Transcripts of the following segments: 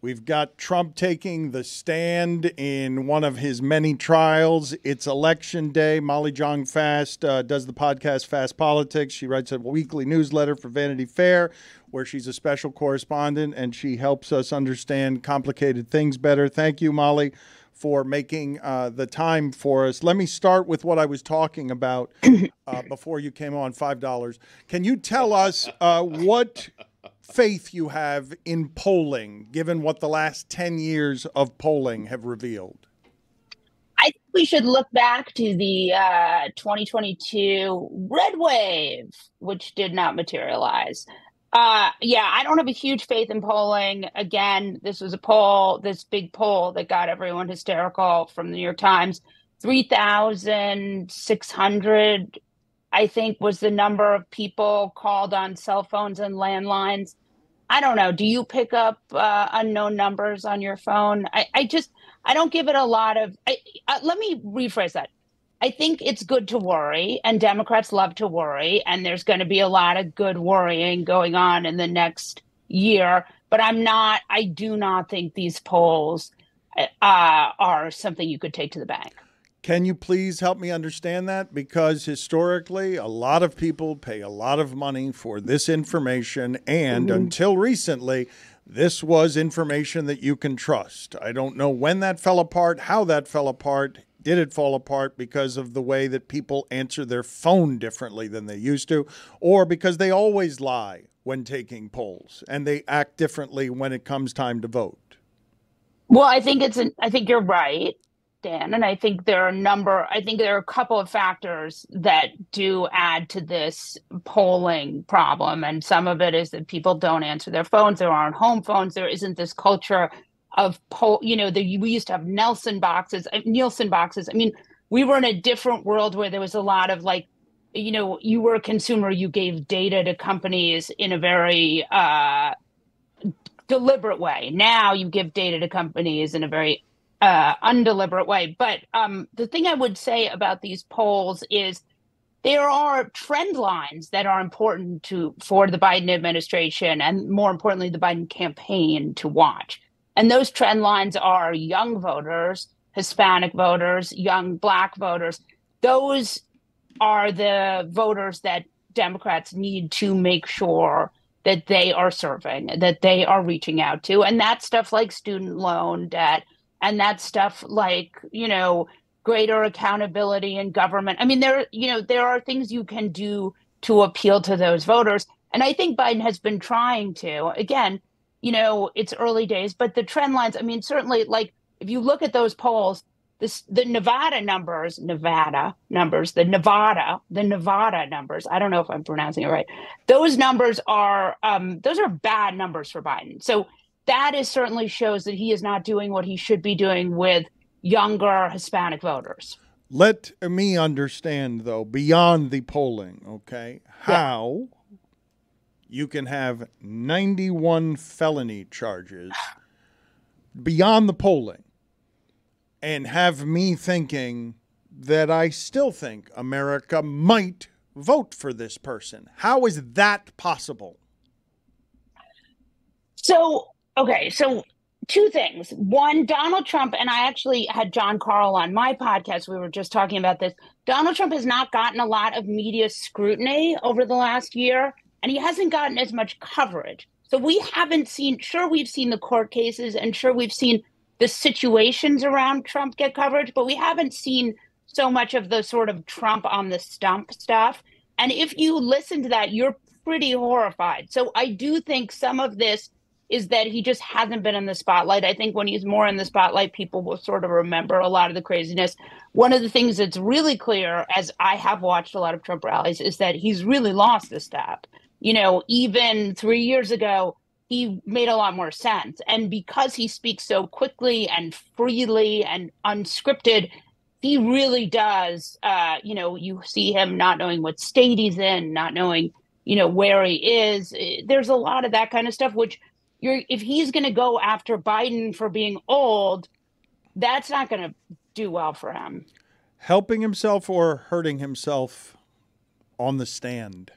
We've got Trump taking the stand in one of his many trials. It's election day. Molly Jong Fast uh, does the podcast Fast Politics. She writes a weekly newsletter for Vanity Fair where she's a special correspondent and she helps us understand complicated things better. Thank you, Molly, for making uh, the time for us. Let me start with what I was talking about uh, before you came on $5. Can you tell us uh, what faith you have in polling, given what the last 10 years of polling have revealed? I think we should look back to the uh, 2022 red wave, which did not materialize. Uh, yeah, I don't have a huge faith in polling. Again, this was a poll, this big poll that got everyone hysterical from the New York Times. 3,600 I think was the number of people called on cell phones and landlines. I don't know. Do you pick up uh, unknown numbers on your phone? I, I just I don't give it a lot of. I, uh, let me rephrase that. I think it's good to worry, and Democrats love to worry, and there's going to be a lot of good worrying going on in the next year. But I'm not. I do not think these polls uh, are something you could take to the bank. Can you please help me understand that? Because historically, a lot of people pay a lot of money for this information. And mm-hmm. until recently, this was information that you can trust. I don't know when that fell apart, how that fell apart. Did it fall apart because of the way that people answer their phone differently than they used to, or because they always lie when taking polls and they act differently when it comes time to vote? Well, I think it's an, I think you're right. Dan, and I think there are a number, I think there are a couple of factors that do add to this polling problem. And some of it is that people don't answer their phones, there aren't home phones, there isn't this culture of poll, you know, the, we used to have Nelson boxes, Nielsen boxes. I mean, we were in a different world where there was a lot of like, you know, you were a consumer, you gave data to companies in a very uh, deliberate way. Now you give data to companies in a very uh, undeliberate way. But um, the thing I would say about these polls is there are trend lines that are important to for the Biden administration and more importantly the Biden campaign to watch. And those trend lines are young voters, Hispanic voters, young black voters. Those are the voters that Democrats need to make sure that they are serving, that they are reaching out to. And that's stuff like student loan debt, and that stuff like you know greater accountability in government. I mean there you know there are things you can do to appeal to those voters. And i think biden has been trying to. Again you know it's early days but the trend lines i mean certainly like if you look at those polls this the nevada numbers nevada numbers the nevada the nevada numbers i don't know if i'm pronouncing it right those numbers are um those are bad numbers for biden. So that is certainly shows that he is not doing what he should be doing with younger Hispanic voters. Let me understand, though, beyond the polling, okay, how yeah. you can have 91 felony charges beyond the polling and have me thinking that I still think America might vote for this person. How is that possible? So Okay, so two things. One, Donald Trump, and I actually had Jon Karl on my podcast. We were just talking about this. Donald Trump has not gotten a lot of media scrutiny over the last year, and he hasn't gotten as much coverage. So we haven't seen, sure, we've seen the court cases, and sure, we've seen the situations around Trump get coverage, but we haven't seen so much of the sort of Trump on the stump stuff. And if you listen to that, you're pretty horrified. So I do think some of this is that he just hasn't been in the spotlight. I think when he's more in the spotlight, people will sort of remember a lot of the craziness. One of the things that's really clear, as I have watched a lot of Trump rallies, is that he's really lost a step. You know, even three years ago, he made a lot more sense. And because he speaks so quickly and freely and unscripted, he really does. Uh, you know, you see him not knowing what state he's in, not knowing, you know, where he is. There's a lot of that kind of stuff, which you're if he's going to go after Biden for being old, that's not going to do well for him. Helping himself or hurting himself on the stand?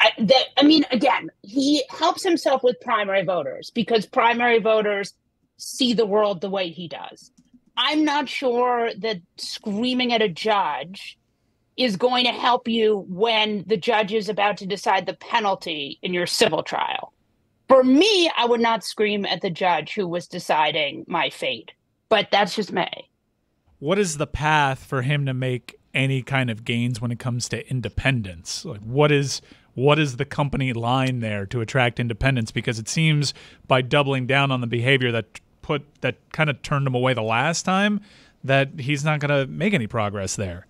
I, that, I mean, again, he helps himself with primary voters because primary voters see the world the way he does. I'm not sure that screaming at a judge is going to help you when the judge is about to decide the penalty in your civil trial. For me, I would not scream at the judge who was deciding my fate, but that's just me. What is the path for him to make any kind of gains when it comes to independence? Like what is what is the company line there to attract independence? Because it seems by doubling down on the behavior that put that kind of turned him away the last time, that he's not going to make any progress there.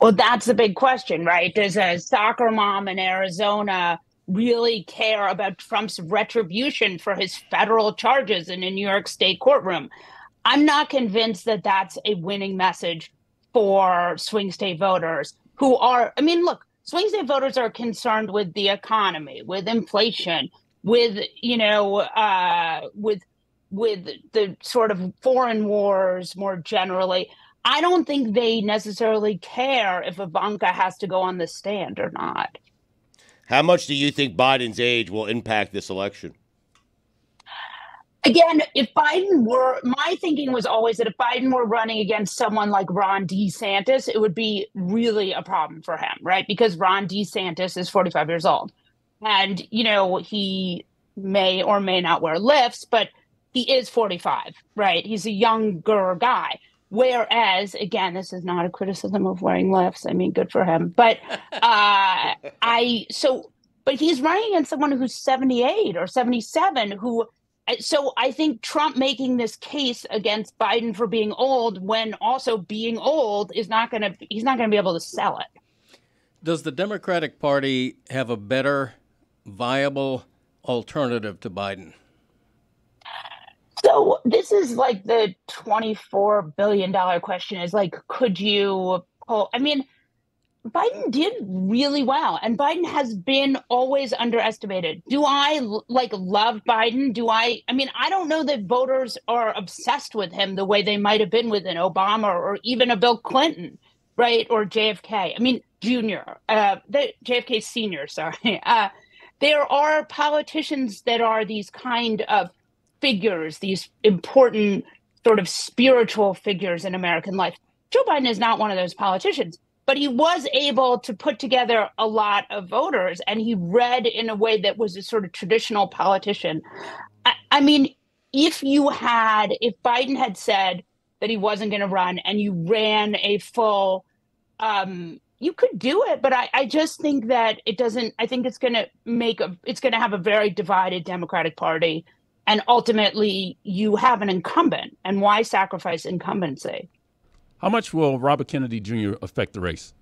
Well, that's a big question, right? Does a soccer mom in Arizona really care about Trump's retribution for his federal charges in a New York state courtroom? I'm not convinced that that's a winning message for swing state voters who are, I mean, look, swing state voters are concerned with the economy, with inflation, with, you know, uh, with with the sort of foreign wars more generally, I don't think they necessarily care if Ivanka has to go on the stand or not. How much do you think Biden's age will impact this election? Again, if Biden were, my thinking was always that if Biden were running against someone like Ron DeSantis, it would be really a problem for him, right? Because Ron DeSantis is 45 years old. And, you know, he may or may not wear lifts, but he is 45, right? He's a younger guy. Whereas, again, this is not a criticism of wearing lifts. I mean, good for him. But uh, I, so, but he's running against someone who's 78 or 77 who, so I think Trump making this case against Biden for being old when also being old is not going to, he's not going to be able to sell it. Does the Democratic Party have a better, viable alternative to Biden? So this is like the twenty-four billion dollar question: is like, could you pull? I mean, Biden did really well, and Biden has been always underestimated. Do I like love Biden? Do I? I mean, I don't know that voters are obsessed with him the way they might have been with an Obama or even a Bill Clinton, right? Or JFK. I mean, Junior, uh, the JFK Senior. Sorry. Uh, there are politicians that are these kind of figures, these important sort of spiritual figures in American life. Joe Biden is not one of those politicians, but he was able to put together a lot of voters and he read in a way that was a sort of traditional politician. I, I mean, if you had, if Biden had said that he wasn't going to run and you ran a full, um, you could do it, but I, I just think that it doesn't. I think it's going to make a, it's going to have a very divided Democratic Party and ultimately you have an incumbent. And why sacrifice incumbency? How much will Robert Kennedy Jr. affect the race?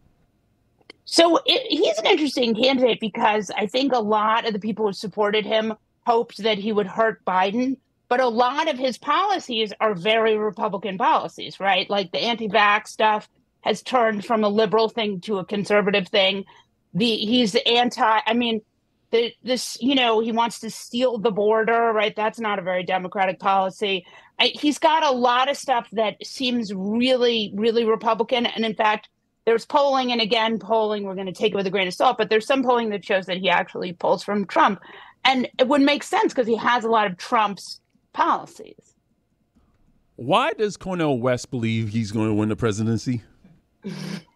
So it, he's an interesting candidate because I think a lot of the people who supported him hoped that he would hurt Biden. But a lot of his policies are very Republican policies, right? Like the anti vax stuff has turned from a liberal thing to a conservative thing. The he's anti, I mean, the, this, you know, he wants to steal the border, right? That's not a very democratic policy. I, he's got a lot of stuff that seems really, really Republican. And in fact, there's polling, and again, polling, we're going to take it with a grain of salt, but there's some polling that shows that he actually pulls from Trump. And it would make sense because he has a lot of Trump's policies. Why does Cornel West believe he's going to win the presidency?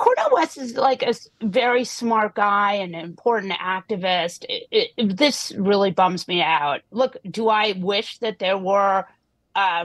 Cornel West is like a very smart guy and an important activist. It, it, this really bums me out. Look, do I wish that there were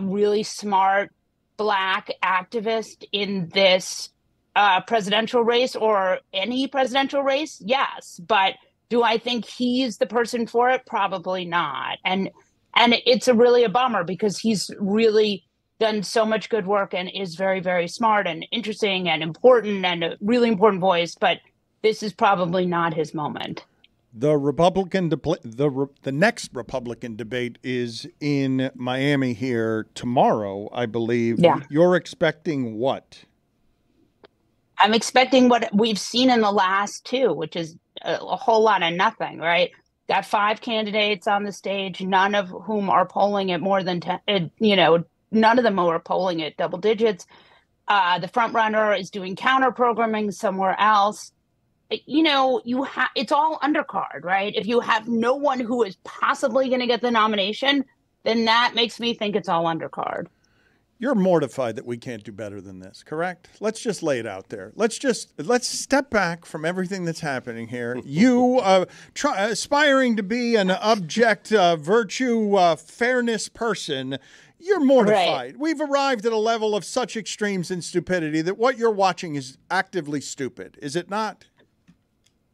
really smart black activist in this uh, presidential race or any presidential race? Yes, but do I think he's the person for it? Probably not. And and it's a really a bummer because he's really done so much good work and is very, very smart and interesting and important and a really important voice, but this is probably not his moment. The Republican, de- the the next Republican debate is in Miami here tomorrow, I believe. Yeah. You're expecting what? I'm expecting what we've seen in the last two, which is a, a whole lot of nothing, right? Got five candidates on the stage, none of whom are polling at more than 10, uh, you know, none of them are polling at double digits. Uh, the front runner is doing counter programming somewhere else. you know, you have it's all undercard, right? If you have no one who is possibly going to get the nomination, then that makes me think it's all undercard. You're mortified that we can't do better than this, correct? Let's just lay it out there. Let's just let's step back from everything that's happening here. You uh, try, aspiring to be an object, uh, virtue, uh, fairness person. You're mortified. We've arrived at a level of such extremes in stupidity that what you're watching is actively stupid, is it not?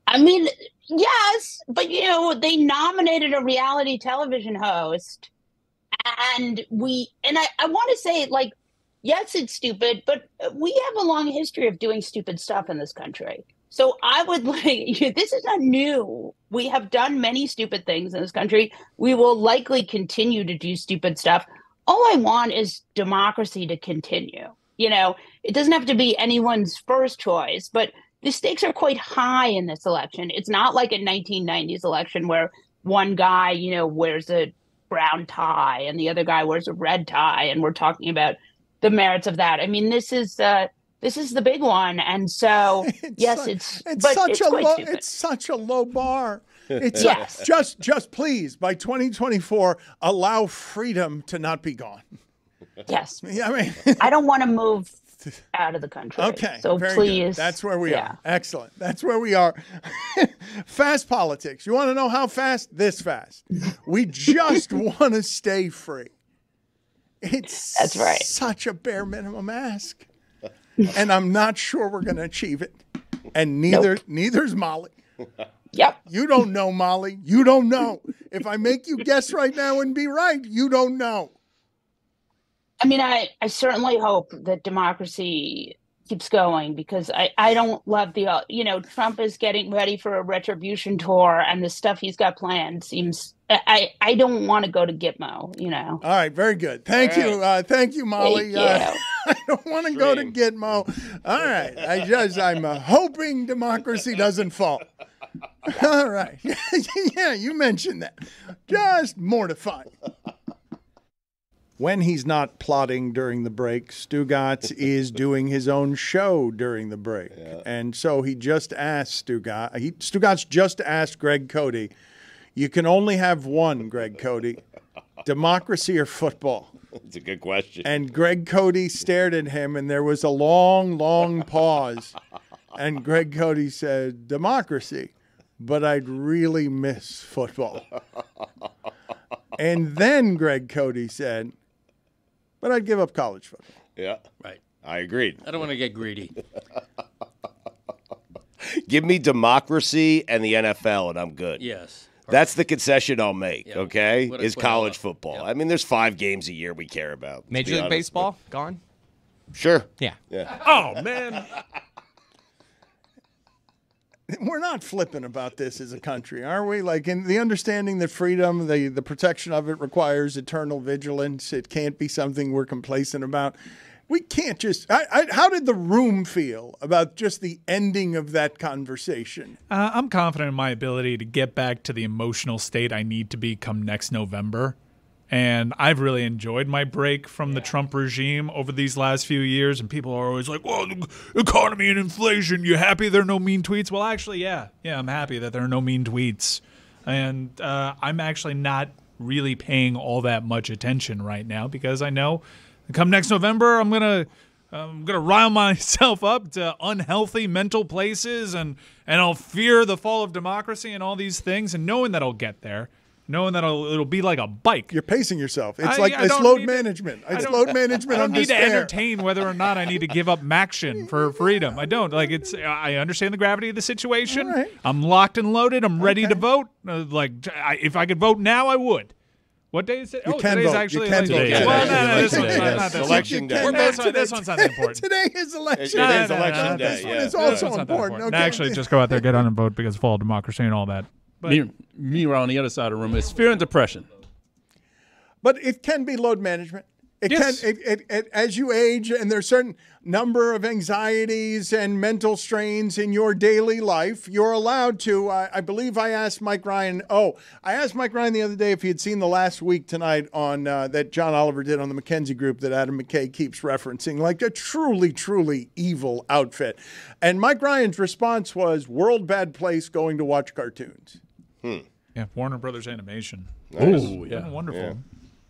I mean, yes, but you know, they nominated a reality television host and we and I, I want to say like yes it's stupid but we have a long history of doing stupid stuff in this country. So i would like this is not new. We have done many stupid things in this country. We will likely continue to do stupid stuff all i want is democracy to continue you know it doesn't have to be anyone's first choice but the stakes are quite high in this election it's not like a 1990s election where one guy you know wears a brown tie and the other guy wears a red tie and we're talking about the merits of that. I mean, this is uh this is the big one, and so It's yes, it's it's such a low stupid. it's such a low bar. It's Yes. just just please by 2024 allow freedom to not be gone. yes, Yeah, I mean, I don't want to move out of the country. okay. so very good. please, That's where we yeah. are. Excellent. That's where we are. fast politics. You want to know how fast? This fast. We just want to stay free. It's That's right. such a bare minimum ask. And I'm not sure we're going to achieve it. And neither neither's Molly. Yep. You don't know, Molly. You don't know. If I make you guess right now and be right, you don't know. I mean, I, I certainly hope that democracy keeps going because I, I don't love the, uh, you know, Trump is getting ready for a retribution tour and the stuff he's got planned seems, I, I don't want to go to Gitmo, you know. All right, very good. Thank All you. Uh, thank you, Molly. Thank Uh, you. I don't want to go to Gitmo. All right. I just, I'm uh, hoping democracy doesn't fall. All right. yeah, you mentioned that. Just mortified. When he's not plotting during the break, Stugotz is doing his own show during the break. And so he just asked Stugotz, he, Stugotz just asked Greg Cote, you can only have one, Greg Cote, democracy or football. It's a good question. And Greg Cote stared at him, and there was a long, long pause. And Greg Cote said, Democracy, but I'd really miss football. And then Greg Cote said, But I'd give up college football. yeah, Right. I agreed. I don't want to get greedy. Give me democracy and the NFL, and I'm good. Yes. That's the concession I'll make. Yeah. Okay, What- is what college else? football. Yeah. I mean, there's five games a year we care about. Major League. Baseball gone. Sure. Yeah. Yeah. Oh man, We're not flippant about this as a country, are we? Like in the understanding that freedom, the, the protection of it requires eternal vigilance. It can't be something we're complacent about. We can't just. I, I, how did the room feel about just the ending of that conversation? Uh, I'm confident in my ability to get back to the emotional state I need to be come next November. And I've really enjoyed my break from the Trump regime over these last few years. And people are always like, well, economy and inflation, you happy there are no mean tweets? Well, actually, yeah. Yeah, I'm happy that there are no mean tweets. And uh, I'm actually not really paying all that much attention right now because I know come next November, I'm going to. I'm gonna rile myself up to unhealthy mental places, and and I'll fear the fall of democracy and all these things, and knowing that I'll get there, knowing that it'll, it'll be like a bike. You're pacing yourself. It's I- like I it's load need to- management. It's load management I don't on need to entertain whether or not I need to give up Maction for freedom. I don't like it's. I understand the gravity of the situation. All right. I'm locked and loaded. I'm ready to vote. Uh, like I, if I could vote now, I would. What day is it? You oh, can today's vote. You can like- vote. Yeah, well, is no, no, this election one's not, not this election one. day. Well, this one- this one's not important. Today is election. No, It is no, no, election day. This one is also that's not that important. important. Okay. Actually, just go out there, get on and vote because fall of democracy and all that. But me, meanwhile, on the other side of the room, it's fear and depression. But it can be load management. It Yes. can it, it, it as you age and there's certain number of anxieties and mental strains in your daily life. You're allowed to. I I believe I asked Mike Ryan. Oh, I asked Mike Ryan the other day if he had seen the last week tonight on uh, that John Oliver did on the McKinsey Group that Adam McKay keeps referencing, like a truly, truly evil outfit. And Mike Ryan's response was, "World bad place going to watch cartoons." Yeah, Warner Brothers Animation. Oh, Yeah, yeah. wonderful.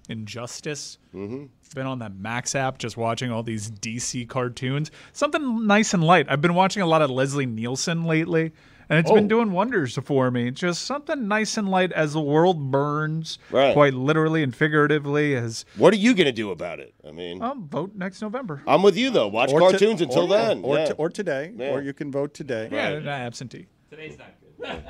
Injustice. Mm-hmm. Been on that Max app just watching all these DC cartoons. Something nice and light. I've been watching a lot of Leslie Nielsen lately, and it's been doing wonders for me. Just something nice and light as the world burns, Right. quite literally and figuratively. As What are you going to do about it? I mean, I'll vote next November. I'm with you though. Watch Or to- cartoons until or, then. or, yeah. to- or today, Yeah. or you can vote today. Yeah, nah, absentee. Today's not good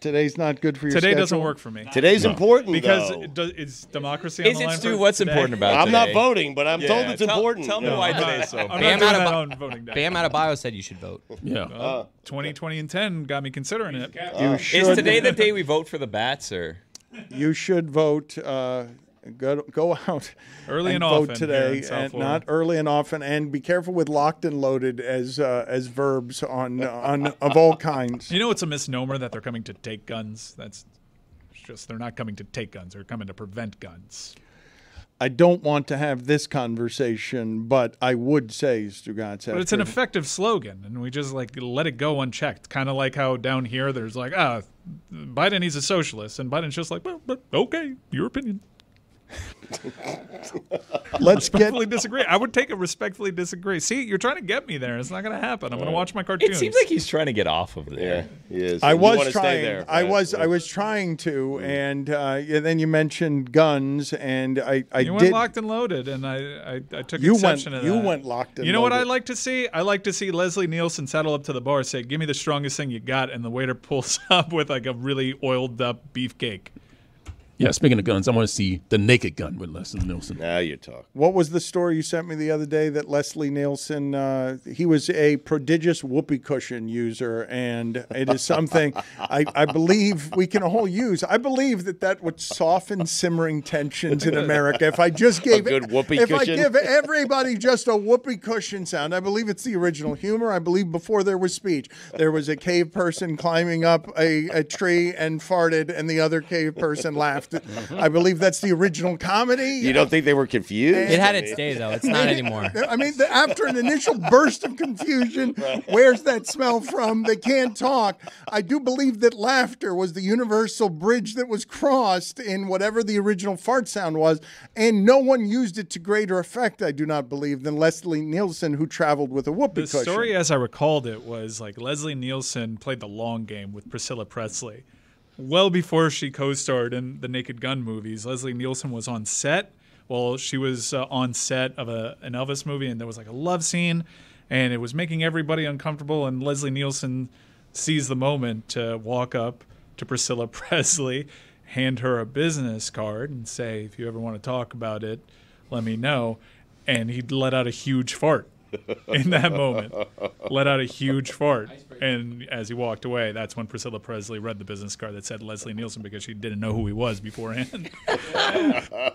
for your Today schedule. doesn't work for me Today's important because though. it does, it's democracy on Is the it line. Stu? for What's today. important about I'm not voting, but I'm told it's tell- important. Tell me Yeah. why I'm not- today's so I'm not important. Bam out on of voting day. Bam Adebayo said you should vote. Yeah. Uh, 2020 and 10 got me considering it. You should, Is today the day we vote for the bats, or you should vote. Uh, go go out Early and vote often today, here in South and not early and often. And be careful with locked and loaded as uh, as verbs on on of all kinds. You know, it's a misnomer that they're coming to take guns. That's it's just they're not coming to take guns. They're coming to prevent guns. I don't want to have this conversation, but I would say, Stugotz, But it's an effective slogan, and we just like let it go unchecked. Kind of like how down here there's like, ah, Biden he's a socialist, and Biden's just like, well, but okay, your opinion. Let's get Respectfully disagree. I would take a respectfully disagree. See, you're trying to get me there. It's not going to happen. I'm going to watch my cartoons. it seems like he's trying to get off of Yeah, there. he is. I you was wanna stay trying. there, I right? was. I was trying to, and uh, yeah, then you mentioned guns, and I. I You did. went locked and loaded, and I, I, I took You went- exception to that. you went locked and You know what I loaded. like to see? I like to see Leslie Nielsen saddle up to the bar, say, "Give me the strongest thing you got," and the waiter pulls up with like a really oiled up beefcake. Yeah, speaking of guns, I want to see the naked gun with Leslie Nielsen. Now you talk. What was the story you sent me the other day that Leslie Nielsen, uh, he was a prodigious whoopee cushion user, and it is something I, I believe we can all use. I believe that that would soften simmering tensions in America if I just gave good whoopee if cushion? I give everybody just a whoopee cushion sound. I believe it's the original humor. I believe before there was speech, there was a cave person climbing up a, a tree and farted, and the other cave person laughed. I believe that's the original comedy. You don't think they were confused? It had its day though. It's not anymore. I mean, the, after an initial burst of confusion, where's that smell from? They can't talk. I do believe that laughter was the universal bridge that was crossed in whatever the original fart sound was, and no one used it to greater effect, I do not believe, than Leslie Nielsen, who traveled with a whoopee The cushion. story, as I recalled it, was like Leslie Nielsen played the long game with Priscilla Presley. Well before she co-starred in the Naked Gun movies, Leslie Nielsen was on set. Well, she was uh, on set of a, an Elvis movie, and there was like a love scene, and it was making everybody uncomfortable. And Leslie Nielsen sees the moment to walk up to Priscilla Presley, hand her a business card, and say, "If you ever want to talk about it, let me know." And he let out a huge fart in that moment. Let out a huge fart. And as he walked away, that's when Priscilla Presley read the business card that said Leslie Nielsen because she didn't know who he was beforehand.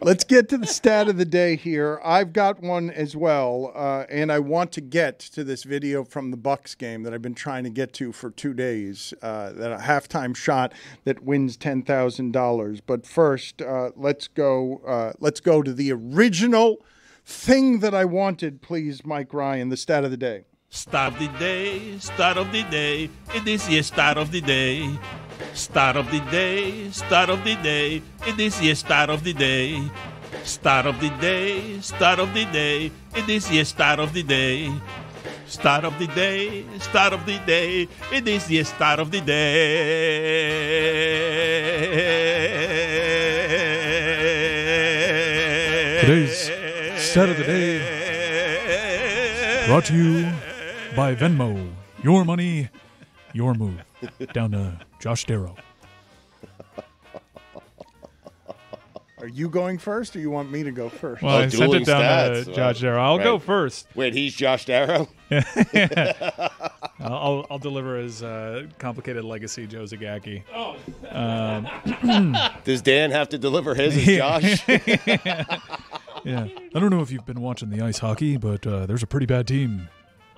Let's get to the stat of the day here. I've got one as well, uh, and I want to get to this video from the Bucks game that I've been trying to get to for two days. Uh, that a halftime shot that wins ten thousand dollars. But first, uh, let's go. Uh, let's go to the original thing that I wanted, please, Mike Ryan. The stat of the day. Start of the day, start of the day, it is the start of the day. Start of the day, start of the day, it is the start of the day. Start of the day, start of the day, it is the start of the day. Start of the day, start of the day, it is the start of the day. Stat of the day Brought to you by Venmo. Your money, your move. Down to Josh Darrow. Are you going first, or you want me to go first? Well, Oh, I sent dueling it down stats, to right. Josh Darrow. I'll go first. Wait, he's Josh Darrow? I'll, I'll, I'll deliver his uh, complicated legacy, Joe Zagacki. Does Dan have to deliver his as Josh? Yeah. I don't know if you've been watching the ice hockey, but uh, there's a pretty bad team.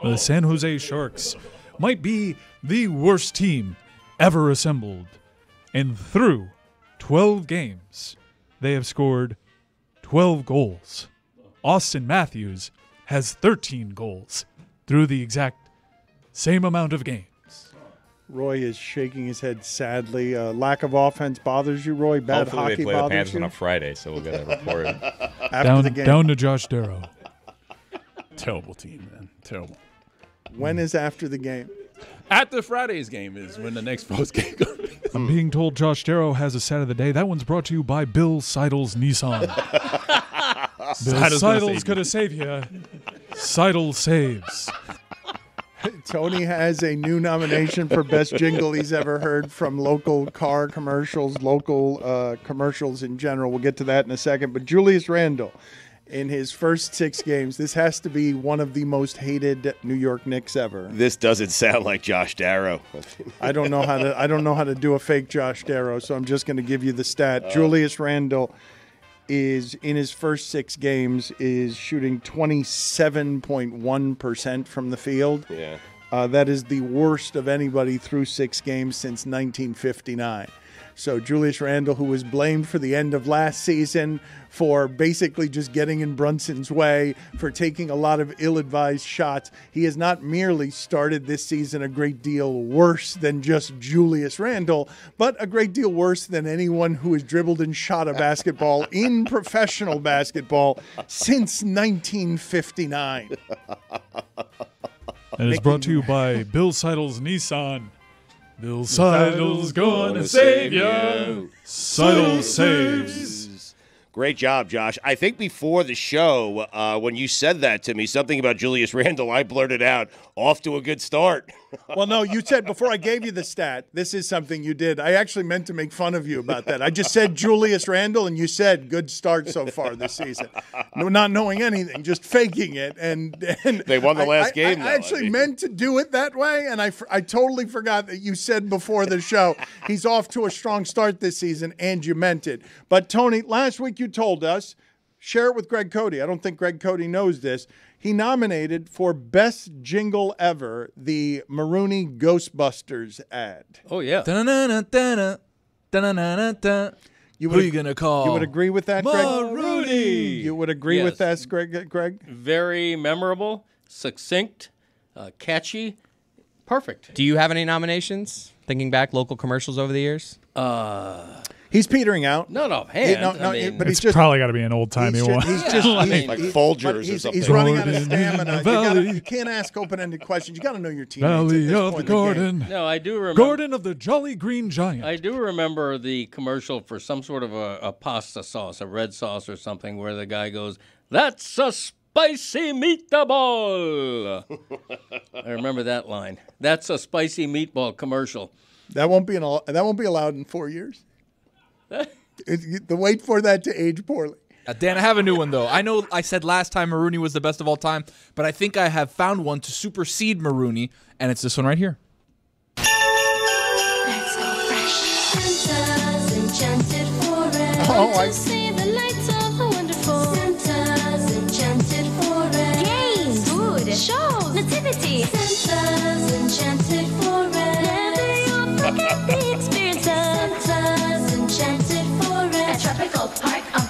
The San Jose Sharks might be the worst team ever assembled. And through 12 games, they have scored 12 goals. Auston Matthews has 13 goals through the exact same amount of games. Roy is shaking his head sadly. Uh, lack of offense bothers you, Roy. Bad Hopefully hockey they play the bothers Panthers you. on a Friday, so we'll get a report. After down, the game, down to Josh Darrow. Terrible team, man. Terrible. when is after the game? After Friday's game is when the next post game goes. I'm being told Josh Darrow has a set of the day. That one's brought to you by Bill Seidle's Nissan. Bill Seidle's Seidle's going to save you. Seidle saves. Tony has a new nomination for best jingle he's ever heard from local car commercials, local uh, commercials in general. We'll get to that in a second. But Julius Randle, in his first six games, this has to be one of the most hated New York Knicks ever. This doesn't sound like Josh Darrow. I don't know how to. I don't know how to do a fake Josh Darrow, so I'm just going to give you the stat. Julius Randle is in his first six games is shooting 27.1 percent from the field. yeah. Uh, that is the worst of anybody through six games since 1959. So Julius Randle, who was blamed for the end of last season for basically just getting in Brunson's way, for taking a lot of ill-advised shots, he has not merely started this season a great deal worse than just Julius Randle, but a great deal worse than anyone who has dribbled and shot a basketball in professional basketball since 1959. And it's brought to you by Bill Seidle's Nissan. Bill Seidle's gonna save you. Seidle saves. Great job, Josh. I think before the show, uh, when you said that to me, something about Julius Randle, I blurted out, off to a good start. Well, no, you said before I gave you the stat, this is something you did. I actually meant to make fun of you about that. I just said Julius Randle, and you said good start so far this season. No, not knowing anything, just faking it. And, and They won the last I- game, I, I actually mean. meant to do it that way, and I, I totally forgot that you said before the show he's off to a strong start this season, and you meant it. But Tony, last week you told us share it with Greg Cote. I don't think Greg Cote knows this. He nominated for best jingle ever the Maroney Ghostbusters ad. Oh yeah. Dun-dun-dun-dun-dun. You Who would you gonna call? You would agree with that, Greg? Maroney. You would agree with Yes. that, Greg? Greg? Very memorable, succinct, uh, catchy, perfect. Do you have any nominations? Thinking back, local commercials over the years. He's petering out. Not He- no, no, I mean, but he's It's just probably got to be an old timey he's one. just, he's just he's, Like he- Folgers but or he's, something. He's running out of stamina. the You, gotta, you can't ask open-ended questions. You got to know your teammates. at Valley this of point the in game. Garden. no, I do remember. Garden of the Jolly Green Giant. I do remember the commercial for some sort of a, a pasta sauce, a red sauce or something, where the guy goes, "That's a spicy meatball." I remember that line. That's a spicy meatball commercial. That won't be an, al- that won't be allowed in four years. It- the wait for that to age poorly. Uh, Dan, I have a new one though. I know I said last time Maroney was the best of all time, but I think I have found one to supersede Maroney, and it's this one right here. Let's go fresh. Santa's enchanted forest. Oh, I- to see the lights of the wonderful. Santa's enchanted forest. Games, food, shows, nativity.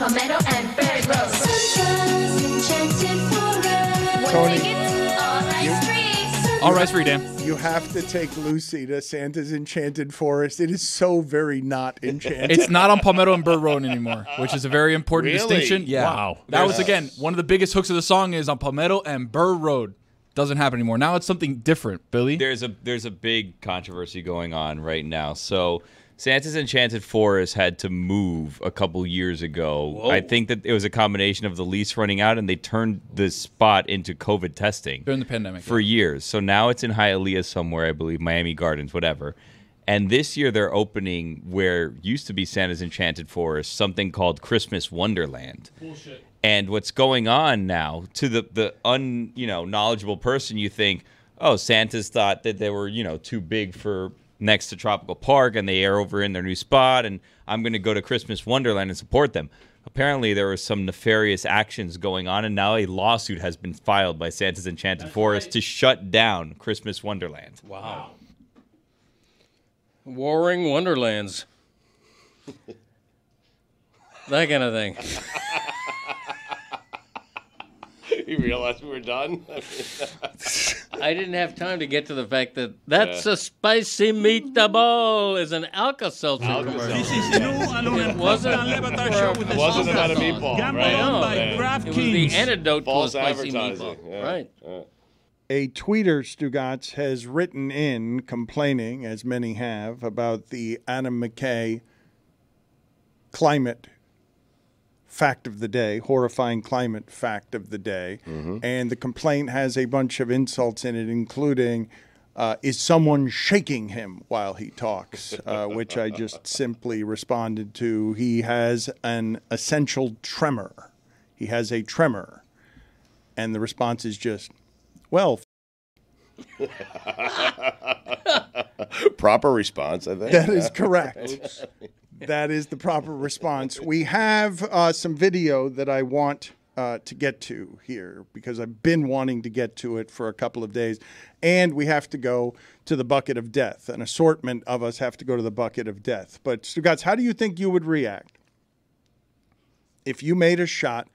Palmetto and Bird Road. Santa's enchanted forest. Tony. All rights free. All right, free Dan. You have to take Lucy to Santa's Enchanted Forest. It is so very not enchanted. It's not on Palmetto and Bird Road anymore, which is a very important Really? distinction. Yeah. Wow. That was again one of the biggest hooks of the song is on Palmetto and Bird Road. Doesn't happen anymore. Now it's something different, Billy. there's a there's a big controversy going on right now. So Santa's Enchanted Forest had to move a couple years ago. I think that it was a combination of the lease running out and they turned the spot into COVID testing During the pandemic. for years. So now it's in Hialeah somewhere, I believe, Miami Gardens, whatever. And this year they're opening where used to be Santa's Enchanted Forest, something called Christmas Wonderland. Bullshit. And what's going on now to the the un you know knowledgeable person, you think, oh, Santa's thought that they were you know too big for next to Tropical Park, and they are over in their new spot, and I'm going to go to Christmas Wonderland and support them. Apparently, there were some nefarious actions going on, and now a lawsuit has been filed by Santa's Enchanted Forest to shut down Christmas Wonderland. Wow. Warring Wonderlands. that kind of thing. you realize we were done? I didn't have time to get to the fact that that's a spicy meatball is an Alka-Seltzer commercial. This is the new Alone It and wasn't Prosper and Levitar for- show with the it wasn't about a meatball, Gamble right? on by man. It was DraftKings. the antidote to a spicy meatball. Yeah. Right. A tweeter, Stugotz, has written in complaining, as many have, about the Adam McKay climate fact of the day, horrifying climate fact of the day. And the complaint has a bunch of insults in it, including, uh, is someone shaking him while he talks? Uh, which I just simply responded to. He has an essential tremor. He has a tremor. And the response is just, well, Proper response, I think. That is correct. That is the proper response. We have uh, some video that I want uh, to get to here because I've been wanting to get to it for a couple of days. And we have to go to the bucket of death. An assortment of us have to go to the bucket of death. But, Stugotz, how do you think you would react if you made a shot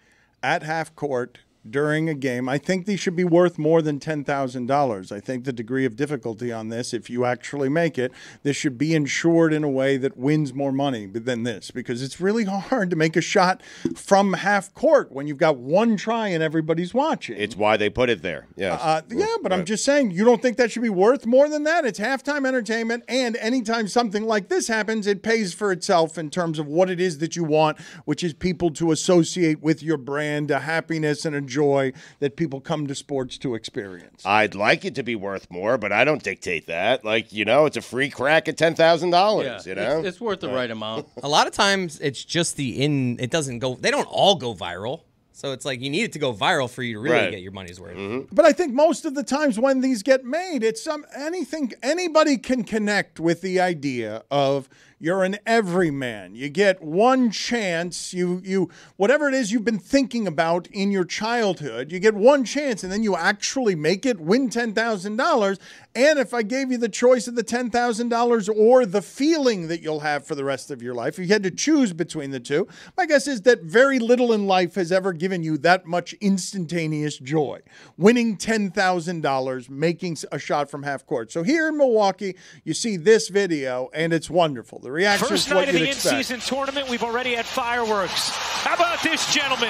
at half court during a game? I think these should be worth more than $10,000. I think the degree of difficulty on this, if you actually make it, this should be insured in a way that wins more money than this because it's really hard to make a shot from half court when you've got one try and everybody's watching. It's why they put it there. Yes. Uh, yeah, but I'm just saying, you don't think that should be worth more than that? It's halftime entertainment, and anytime something like this happens, it pays for itself in terms of what it is that you want, which is people to associate with your brand, a happiness and a joy that people come to sports to experience. I'd like it to be worth more, but I don't dictate that. Like, you know, it's a free crack at ten thousand dollars. You know, it's, it's worth the right amount. A lot of times it's just the in. It doesn't go. They don't all go viral. So it's like you need it to go viral for you to really Right. get your money's worth. Mm-hmm. But I think most of the times when these get made, it's some anything anybody can connect with the idea of you're an everyman. You get one chance. You you whatever it is you've been thinking about in your childhood, you get one chance, and then you actually make it, win ten thousand dollars. And if I gave you the choice of the ten thousand dollars or the feeling that you'll have for the rest of your life, if you had to choose between the two, my guess is that very little in life has ever given you that much instantaneous joy. Winning ten thousand dollars, making a shot from half court. So here in Milwaukee, you see this video, and it's wonderful. The reaction First is what night of the expect. in-season tournament, we've already had fireworks. How about this gentleman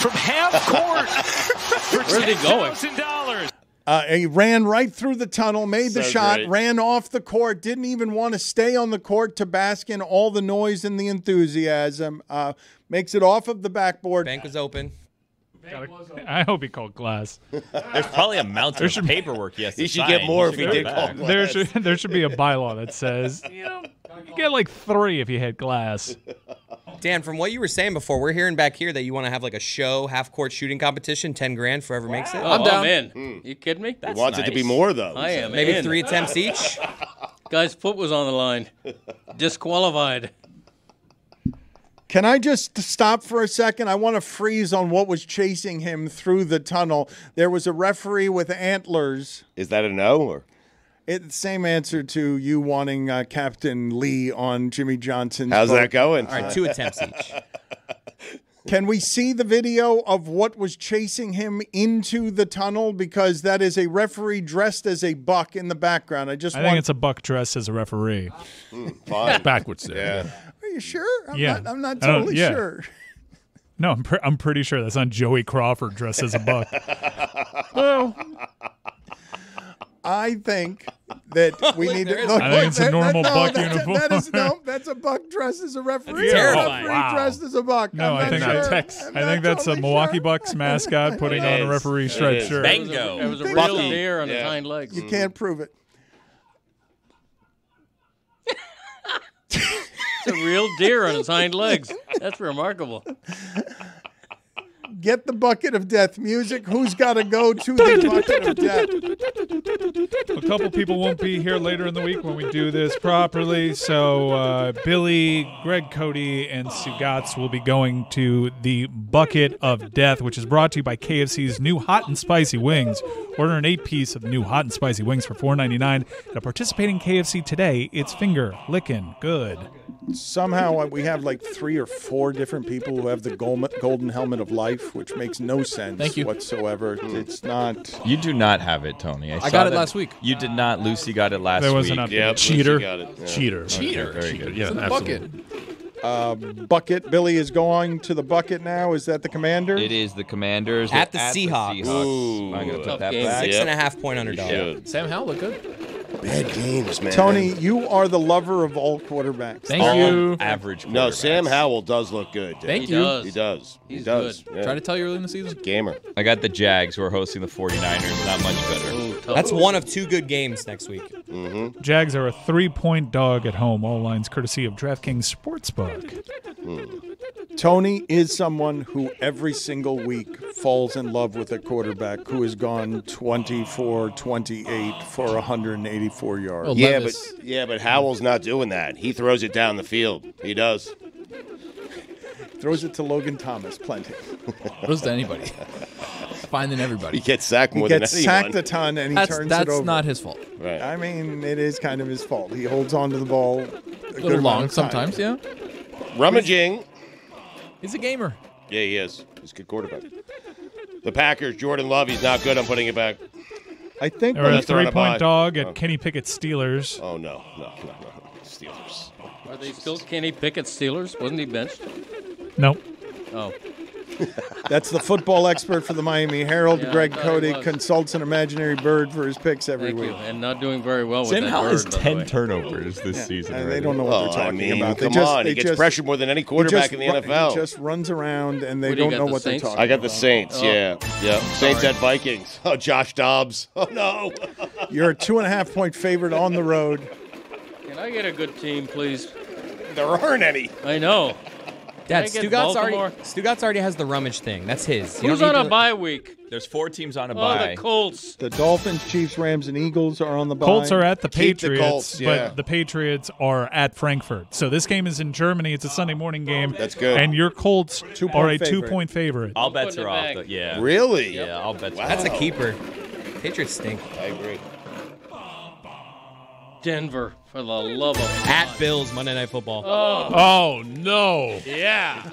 from half court for Where's he going? thousand dollars? Uh, he ran right through the tunnel, made the shot, great. ran off the court, didn't even want to stay on the court to bask in all the noise and the enthusiasm. Uh, makes it off of the backboard. Bank was open. I hope he called glass. There's probably a mountain of paperwork he has He should get more if he should did go call glass. There should there should be a bylaw that says you know you get like three if you hit glass. Dan, from what you were saying before, we're hearing back here that you want to have like a show half court shooting competition, ten grand forever whoever makes it. Oh, I'm in. Hmm. You kidding me? he wants it to be more though. I am Maybe in. three attempts each. Guy's foot was on the line. Disqualified. Can I just stop for a second? I want to freeze on what was chasing him through the tunnel. There was a referee with antlers. Is that a no or? It, same answer to you wanting uh, Captain Lee on Jimmy Johnson's. How's boat. that going? All right, two attempts each. Can we see the video of what was chasing him into the tunnel? Because that is a referee dressed as a buck in the background. I just I want. think it's a buck dressed as a referee. Fine. Backwards there. Yeah. Are you sure? I'm Yeah. not, I'm not totally yeah. sure. No, I'm, pre- I'm pretty sure that's on Joey Crawford dressed as a buck. well, I think that we need to. look, I think it's a that- normal that- buck no, that's a- that is no. That's a buck dressed as a referee. terrifying. A referee Wow. dressed as a buck. no, I'm think sure. that's I'm I think that's a Milwaukee sure. Bucks mascot putting on a referee striped shirt. Bingo. There was a real deer on his hind legs. You can't prove it. A real deer on his hind legs. That's remarkable. get the bucket of death music. Who's got to go to the bucket of death? A couple people won't be here later in the week when we do this properly. So uh, Billy, Greg Cote, and Stugotz will be going to the bucket of death, which is brought to you by KFC's new hot and spicy wings. Order an eight piece of the new hot and spicy wings for $4.99 at a participating KFC today. It's finger licking good. Somehow uh, we have like three or four different people who have the golden helmet of life, which makes no sense Thank you. whatsoever. It's not. You do not have it, Tony. I, I got it last week. You did not. Lucy got it last There was week. an update. Yep, Cheater. Got it. Yeah. Cheater. Cheater. very good. Yeah, It's in the absolutely. bucket. Uh, bucket. Billy is going to the bucket now. Is that the commander? It is the Commanders At the Seahawks. Seahawks. I'm gonna put that game. back. Six Yep. and a half point underdog. Sam Howell look good. Bad games, man. Tony, you are the lover of all quarterbacks. Thank All you. Average. No. Sam Howell does look good. dude. Thank He you. does. He does. He's he does. good. Yeah. Try to tell you early in the season. gamer. I got the Jags who are hosting the 49ers. Not much better. Ooh. That's one of two good games next week. Mm-hmm. Jags are a three point dog at home. All lines courtesy of DraftKings Sportsbook. Mm. Tony is someone who every single week falls in love with a quarterback who has gone 24 28 for 184 yards. Oh, Yeah, Levis. but yeah, but Howell's not doing that. He throws it down the field. He does. Throws it to Logan Thomas, plenty. Throws to anybody. Finding He everybody. He gets sacked He more gets than anyone. sacked a ton and he That's turns that's it over. not his fault. Right. I mean, it is kind of his fault. He holds on to the ball a, A good little long of time. sometimes, yeah. Rummaging. He's a gamer. Yeah, he is. He's a good quarterback. The Packers, Jordan Love, he's not good. I'm putting it back. I think They're a They're three a bye. point dog at Oh. Kenny Pickett Steelers. Oh no, no, no, no. Steelers. Are they still Kenny Pickett Steelers? Wasn't he benched? Nope. Oh, that's the football expert for the Miami Herald, Yeah, Greg Cote, consults an imaginary bird for his picks every thank week. you. And not doing very well with Sam that Howell bird, has by the 10 turnovers this season. And they don't know what Oh, they're I talking mean, about. They come just, on. They He gets just, pressure more than any quarterback just in the ru- NFL. He just runs around and they What do you don't know the what they're Saints? talking I got the about. Saints. Oh. Yeah, yeah. Saints Sorry. at Vikings. Oh, Josh Dobbs. Oh no. You're a two and a half point favorite on the road. Can I get a good team, please? there aren't any. I know. Dad, Stugotz already, Stugotz already has the rummage thing. That's his. You Who's on a to- bye week? There's four teams on a Oh, bye. the Colts. The Dolphins, Chiefs, Rams, and Eagles are on the bye. Colts are at the Keep the Patriots, Colts, yeah. but the Patriots are at Frankfurt. So this game is in Germany. It's a Sunday morning game. That's good. And your Colts Two-point are a favorite. two point favorite. All bets are off. back. though. Yeah. Really? Yeah, all bets. Wow. are That's a keeper. Patriots stink. I agree. Denver, for the love of At Bills, Monday Night Football. Oh no! Yeah.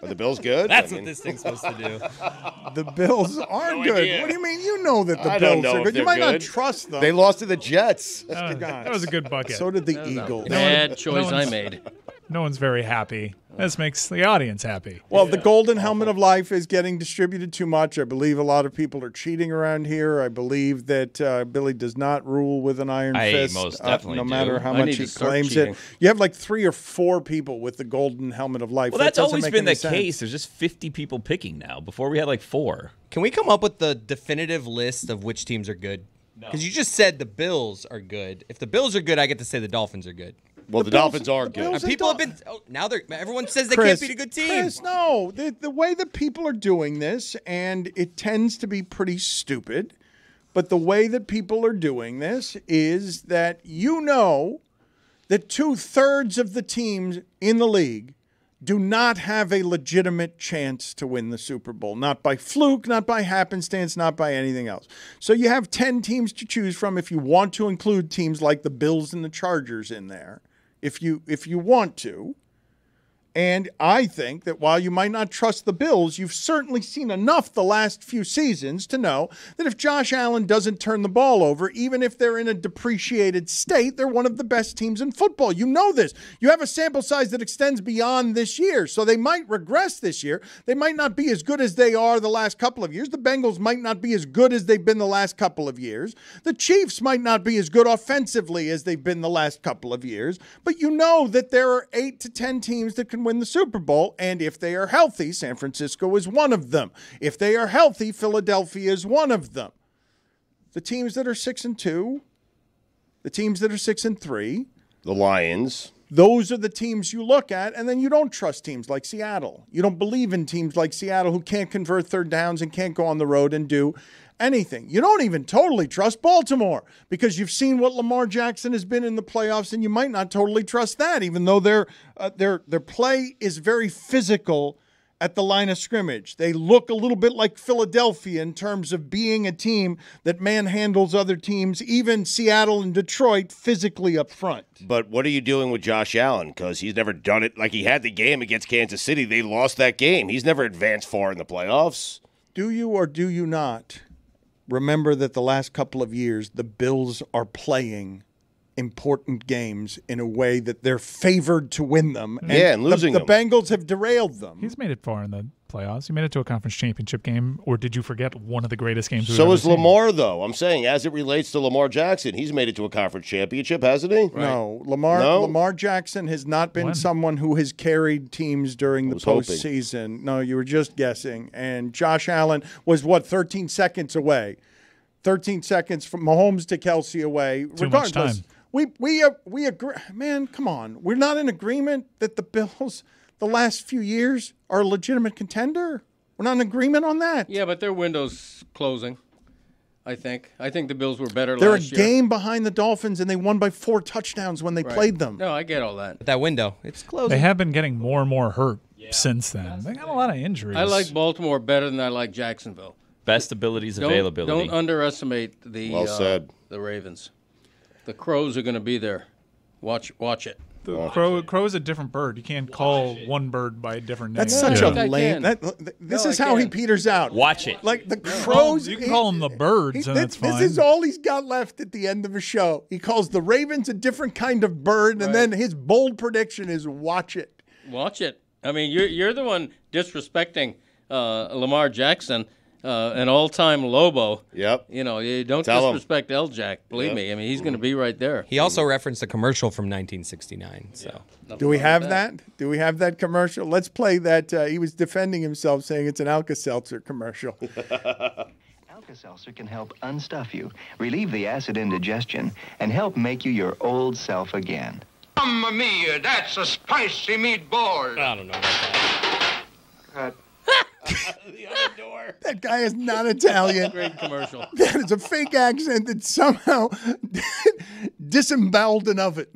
Are the Bills good? That's I what this thing's supposed to do. The Bills are No good. idea. What do you mean? You know that the I Bills are good. You they're might not trust them. They lost to the Jets. Uh, that was a good bucket. so did the That was a Eagles. Bad choice I made. no one's very happy. This makes the audience happy. Well, the golden helmet of life is getting distributed too much. I believe a lot of people are cheating around here. I believe that uh, Billy does not rule with an iron I fist, most uh, definitely no do. matter how I much he claims cheating. it. You have like three or four people with the golden helmet of life. Well, That that's doesn't always been the sense. case. There's just 50 people picking now. Before we had like four. Can we come up with the definitive list of which teams are good? Because you just said the Bills are good. If the Bills are good, I get to say the Dolphins are good. Well, the, Bills- Dolphins are the good. Bills And and people have been. Oh, now they're. Everyone says they Chris, can't beat a good team. Chris, no. The, the way that people are doing this, and it tends to be pretty stupid, but the way that people are doing this is that you know that two thirds of the teams in the league do not have a legitimate chance to win the Super Bowl. Not by fluke, not by happenstance, not by anything else. So you have 10 teams to choose from if you want to include teams like the Bills and the Chargers in there. If you if you want to. And I think that while you might not trust the Bills, you've certainly seen enough the last few seasons to know that if Josh Allen doesn't turn the ball over, even if they're in a depreciated state, they're one of the best teams in football. You know this. You have a sample size that extends beyond this year, so they might regress this year. They might not be as good as they are the last couple of years. The Bengals might not be as good as they've been the last couple of years. The Chiefs might not be as good offensively as they've been the last couple of years, but you know that there are eight to 10 teams that can win the Super Bowl. And if they are healthy, San Francisco is one of them. If they are healthy, Philadelphia is one of them. The teams that are six and two, the teams that are six and three, The Lions. Those are the teams you look at, and then you don't trust teams like Seattle. You don't believe in teams like Seattle who can't convert third downs and can't go on the road and do anything. You don't even totally trust Baltimore because you've seen what Lamar Jackson has been in the playoffs, and you might not totally trust that, even though their uh, their their play is very physical at the line of scrimmage. They look a little bit like Philadelphia in terms of being a team that manhandles other teams, even Seattle and Detroit physically up front. But what are you doing with Josh Allen? Because he's never done it. Like he had the game against Kansas City, they lost that game. He's never advanced far in the playoffs. Do you or do you not remember that the last couple of years the Bills are playing important games in a way that they're favored to win them? Yeah, and losing the, them. Bengals have derailed them. He's made it far in the playoffs. You made it to a conference championship game, or did you forget one of the greatest games? we've So ever is seen? Lamar, though. I'm saying, as it relates to Lamar Jackson, he's made it to a conference championship, hasn't he? No, Lamar No? Lamar Jackson has not been When? someone who has carried teams during the was hoping. postseason. No, you were just guessing. And Josh Allen was what 13 seconds away. 13 seconds from Mahomes to Kelce away. Too much time. we we uh, we agree. Man, come on. We're not in agreement that the Bills the last few years are a legitimate contender. We're not in agreement on that. Yeah, but their window's closing. I think. I think the Bills were better They're a last year. game behind the Dolphins, and they won by four touchdowns when they Right. played them. No, I get all that. That window, it's closing. They have been getting more and more hurt since then. They got a lot of injuries. I like Baltimore better than I like Jacksonville. Best abilities, Don't, availability. don't underestimate the Well uh, said. the Ravens. The Crows are going to be there. Watch watch it. The crow. is a different bird. You can't call one bird by a different name. That's such Yeah. a I lame. can. That, this No, is I how he can. peters out. Watch it. Like the Well, crows. you can he- call them the birds, he- and that's fine. this is all he's got left at the end of a show. He calls the Ravens a different kind of bird, and then his bold prediction is watch it. Watch it. I mean, you're you're the one disrespecting uh, Lamar Jackson, uh, an all-time Lobo. Yep. You know, you don't Tell 'em. disrespect L. Jack. Believe Yep. me. I mean, he's going to be right there. He also referenced a commercial from 1969. So Do we have that? Do we have that commercial? Let's play that. Uh, he was defending himself, saying it's an Alka Seltzer commercial. Alka-Seltzer can help unstuff you, relieve the acid indigestion, and help make you your old self again. Mamma mia, that's a spicy meatball. I don't know. About that. Cut. that guy is not Italian. Great commercial. That is a fake accent that somehow disemboweled an oven.